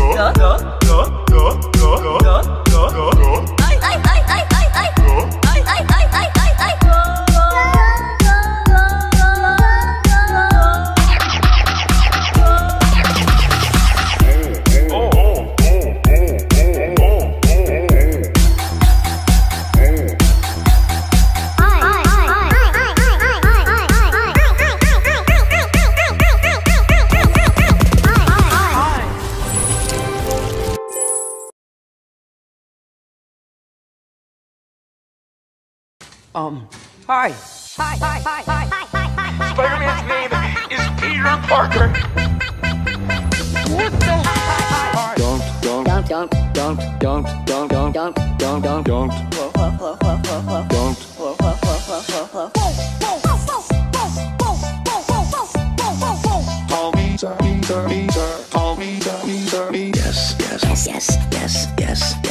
go, go, go, go. Um, hi. Hi, hi, hi, hi, hi, hi, hi. Spider-Man's name is Peter Parker. What the? Hi, hi, hi. don't, don't, Don't, don't, don't, don't, don't, don't, don't, don't, don't, don't, don't. Call me, sir, me, sir, me, sir. Call me, sir, me, sir, me. Yes, yes, Yes, yes, yes,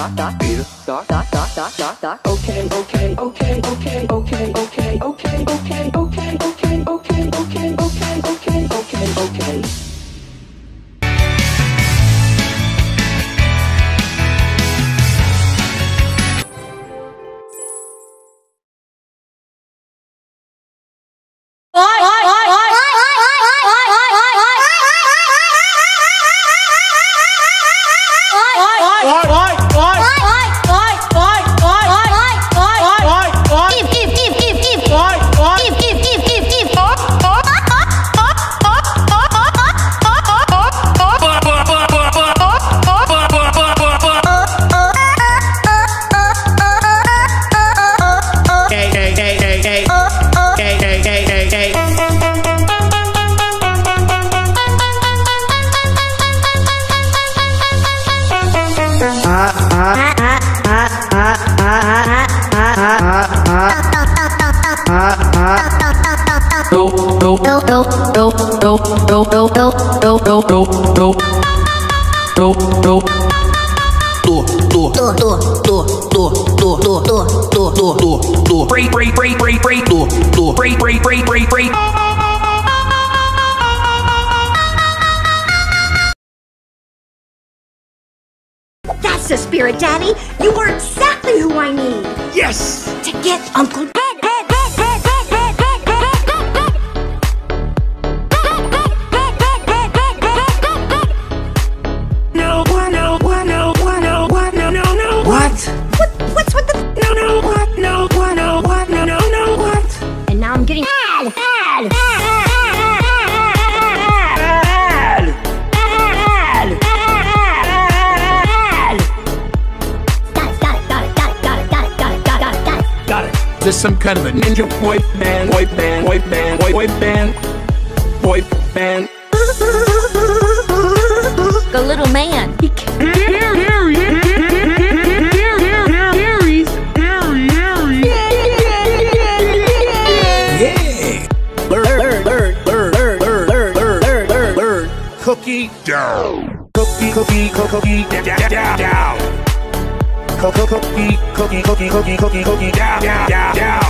dot, dot, dot, dot, dot, dot, dot, dot, okay, okay, okay, okay, okay, okay, okay, okay, okay, That's the spirit, Daddy. You are exactly who I need Yes. to get Uncle Head, There's some kind of a ninja boy band, boy band, boy band, boy, boy band, boy band. The little man. He Cookie down. Cookie, cookie, cookie, down, down, down. Cookie, cookie, cookie, cookie, cookie, cookie, down, down, down.